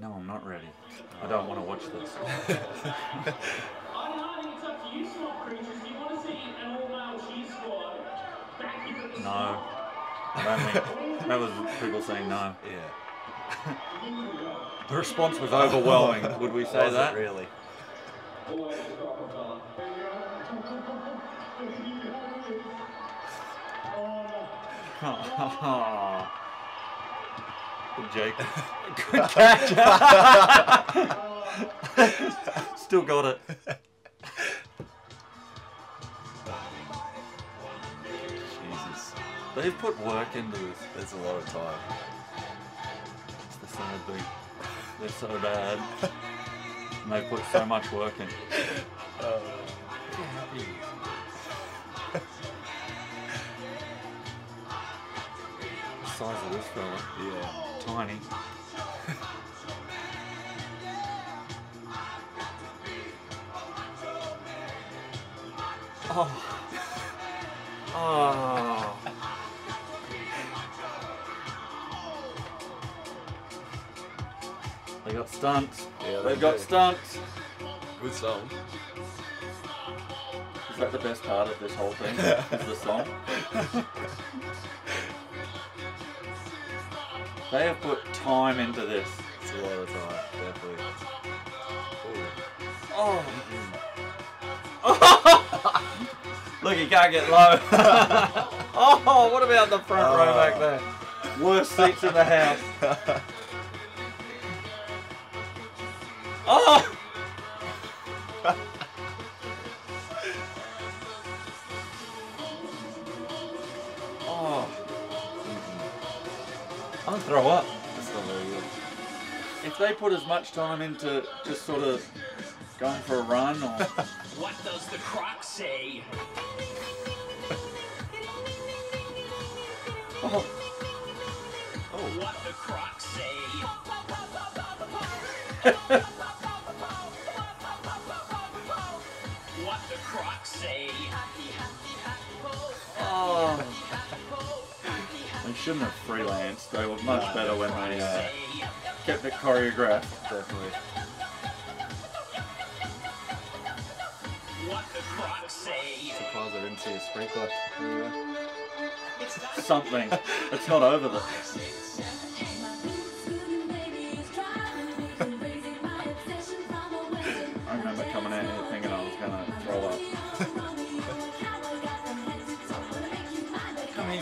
No, I'm not ready. I don't want to watch this. I'm hiding it's up to you, swamp creatures. Do you want to see an all-male cheer squad? Back you at the No. I don't think that was people saying no. Yeah. The response was overwhelming. Would we say Was that? it really? Oh. Good Jake. Good catch. Still got it. Jesus. They've put work into this. There's a lot of time. It's the sad thing. They're so bad. And they put so much work in. The size of this fella. Yeah. Tiny. oh. Oh. They got stunts. Yeah, they They've got stunts. Good song. Is that the best part of this whole thing? is the song? they have put time into this. It's a lot of time, definitely. Oh. Look, he can't get low. oh, what about the front row ah. back there? Worst seats in the house. Oh. I'm gonna throw up. That's not very good. If they put as much time into just sort of going for a run or What does the croc say? oh, What the croc say? They shouldn't have freelanced. They were much better when they uh, kept it choreographed. Definitely. What the croc? Surprised I didn't see a sprinkler. There you go. Something. It's not over this.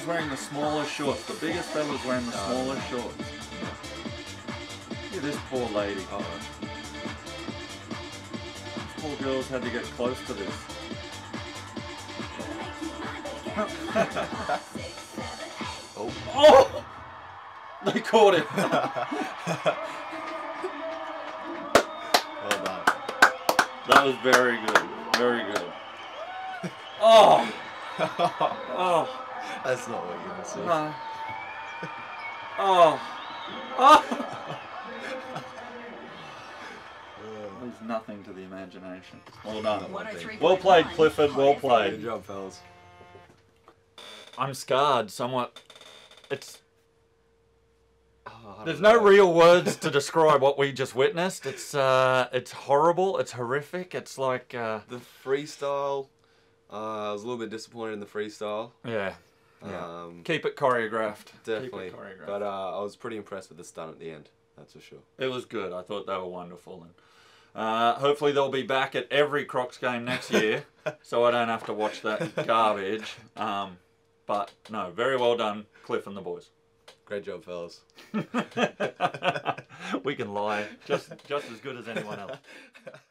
wearing the smaller shorts. The biggest fella's wearing the smaller shorts. Look at this poor lady. Uh-oh. Poor girls had to get close to this. Oh. Oh! They caught him. Well done. That was very good. Very good. Oh! Oh! That's not what you're gonna see. No. Oh! Oh! Leaves nothing to the imagination. Well done. Well played, Clifford. Well played. Good job, fellas. I'm scarred somewhat. It's Oh, there's don't no real words to describe what we just witnessed. It's uh, it's horrible. It's horrific. It's like uh, The freestyle. Uh, I was a little bit disappointed in the freestyle. yeah, yeah. Um, Keep it choreographed. definitely. Keep it choreographed. But uh, I was pretty impressed with the stunt at the end. That's for sure. It was good. I thought they were wonderful, and uh, hopefully they'll be back at every Crocs game next year, so I don't have to watch that garbage. Um, but no, very well done, Cliff and the boys. Great job, fellas. we can lie just just as good as anyone else.